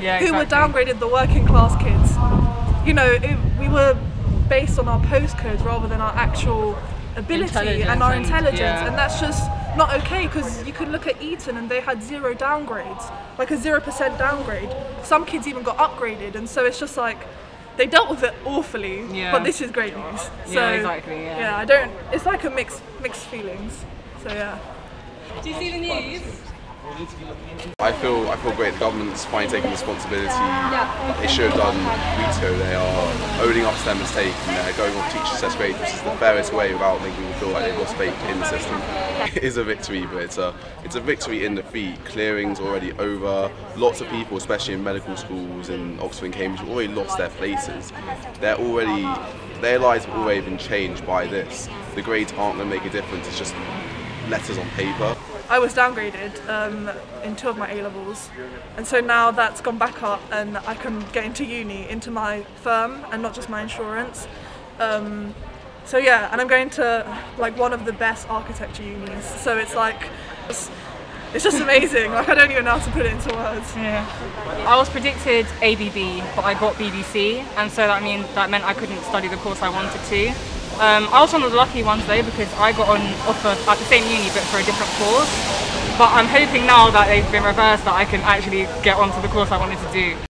Yeah, who were downgraded the working class kids. You know, it, we were based on our postcodes rather than our actual ability and our and- intelligence, yeah. and that's just not okay because you could look at Eton and they had zero downgrades, like a zero percent downgrade. Some kids even got upgraded, and so it's just like they dealt with it awfully. Yeah. But this is great news. So, Yeah, exactly, yeah. I don't. It's like a mixed mixed feelings. So yeah. Do you see the news? I feel I feel great. The government's finally taking responsibility. They should have done weeks ago. They are owning up to their mistake and uh, they're going off teacher assessed grades, which is the fairest way without making them feel like they've lost faith in the system. It is a victory, but it's a it's a victory in defeat. Clearing's already over. Lots of people, especially in medical schools in Oxford and Cambridge, have already lost their places. They're already their lives have already been changed by this. The grades aren't going to make a difference. It's just letters on paper. I was downgraded um, in two of my A levels, and so now that's gone back up, and I can get into uni, into my firm, and not just my insurance. Um, so yeah, and I'm going to like one of the best architecture unis. So it's like it's, it's just amazing. Like I don't even know how to put it into words. Yeah. I was predicted ABB, but I got BBC, and so that mean that meant I couldn't study the course I wanted to. Um, I was one of the lucky ones though because I got on offer at the same uni but for a different course. But I'm hoping now that they've been reversed that I can actually get onto the course I wanted to do.